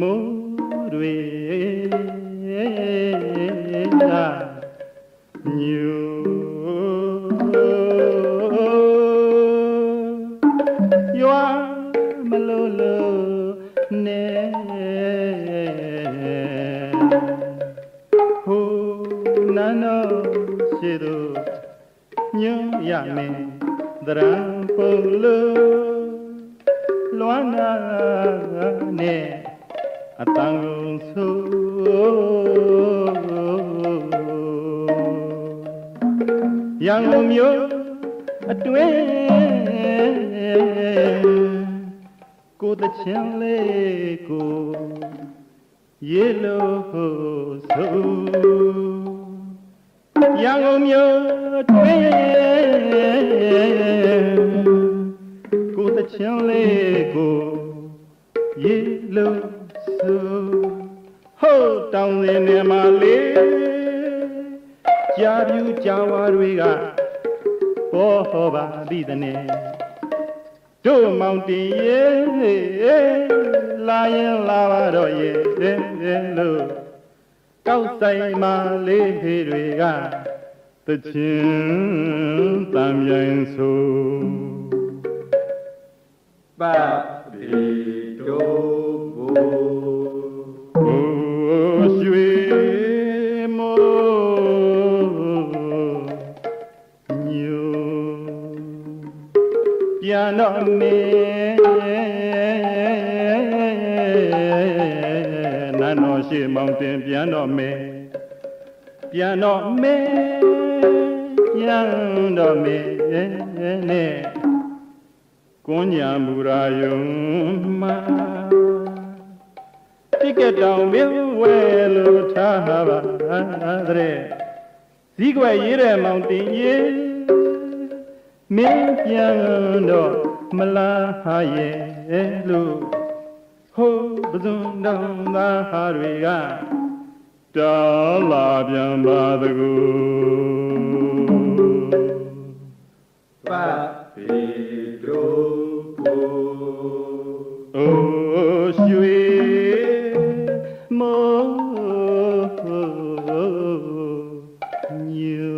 မိုးတွေသာညူရွာမလို့လို့နေဟိုနန်းတော်ရှိသူညွရမယ်တရံပုံလို့လွမ်းနာနဲ့ အတန်ကုန်ဆိုရန်ကုန်မြို့အတွင်းကိုတချင်လေးကိုရေလို့ဆိုရန်ကုန်မြို့အတွင်းကိုတချင်လေးကိုရေလို့ဆိုဟု တ်တောင်းစင်နေမှာလေးကြာပြူကြာဝါတွေကပေါ်ဟောပါသည်တည်းတို့မောင်တင်ရဲ့လာရင်လာပါတော့ရဲ့လို့ကောက်ဆိုင်မာလေးတွေကတချင်းတံမြိုင်ဆိုပ ပြန်တော့မေနန်းတော်ရှိမောင်တင်ပြန်တော့မေပြန်တော့မေပြန်တော့မေနဲ့ကွန်ညာမူရာယုံမှာတိကတောင်မင်းဝဲလို့ထားပါတဲ့ဇီးကွယ်ရေးတဲ့မောင်တင်ရေး မင်းပြန်တော့မလားဟာရဲ့လို့ဟိုးပဇွန်တောင်သားဟာတွေကတော်လာပြန်ပါတကူပပေတို့ကိုအိုးရွှေမောညူ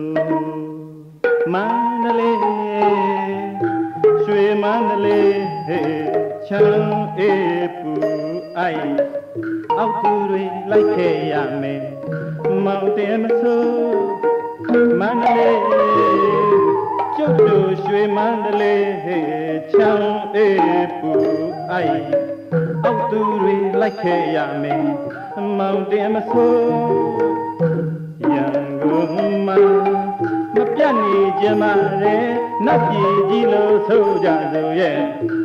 မ အိုက်အောက်သူတွေလိုက်ခဲ့ရမယ်မောင်တယ်မဆိုးမန္တလေးကျုပ်တို့ရွှေမန္တလေးချမ်းအေးပူအိုက်အောက်သူတွေလိုက်ခဲ့ရမယ်မောင်တင်မဆိုး ပြတ်နေကြမှာလေနတ်ပြည်ကြီးလို့ဆိုကြဆိုရဲ့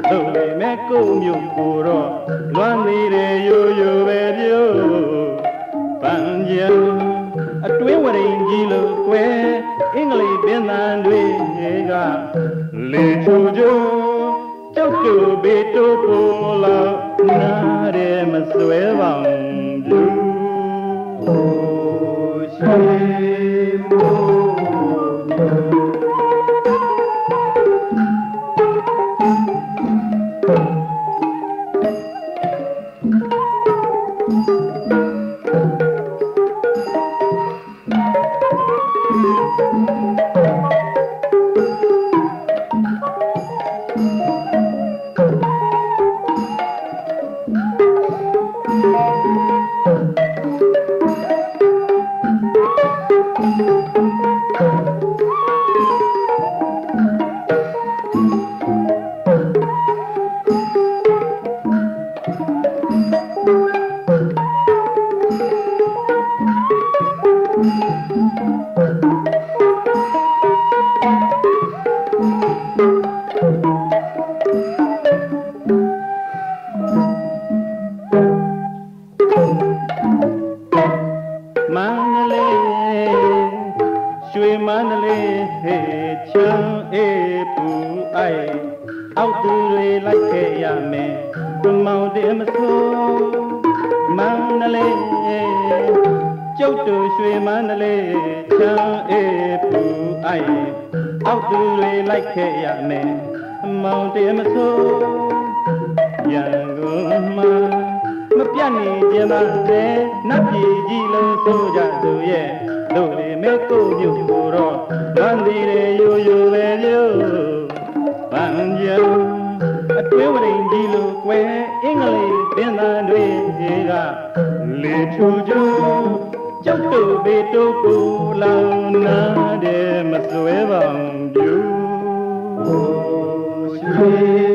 တို့ပေမဲ့ကိုမျိုးကိုတော့လွမ်းသေးတယ်ရိုးရိုးပဲပြောပန်းကြံအတွင်းဝရင်ကြီးလို့ကွယ်အင်္ဂလိပ်ပင်သံတွေကလေချူချူကြောက်တူဘေတူပေါ်လာနား Thank you. ဟေချမ်းအေးပူအိုက်အောက်သူတွေလိုက်ခဲ့ရမယ်သူမောင်တည်းမဆိုးမန္တလေးကျုပ်တို့ရွှေမန္တလေးချမ်းအေးပူအိုက်အောက်သူတွေလိုက်ခဲ့ရမယ်မောင်တည်းမဆိုးရန်ကုန်မှာမပြတ်နေကြပါနဲ့နတ်ပြည်ကြီးလုံးဆိုကြသူရဲ့ တို့ဒီမေကုတ်ပြုတ်ကိုတော့တန်တီရေယိုယိုပဲမျိုးပန်းကြံအတွဲဝရင်ကြီးလိုကွယ်အင်္ဂလိပ်ပင်သာတွေကလေချူချူကြောက်တူပေတူပူလောင်နာတဲ့မစွဲပါဘူးရွှေ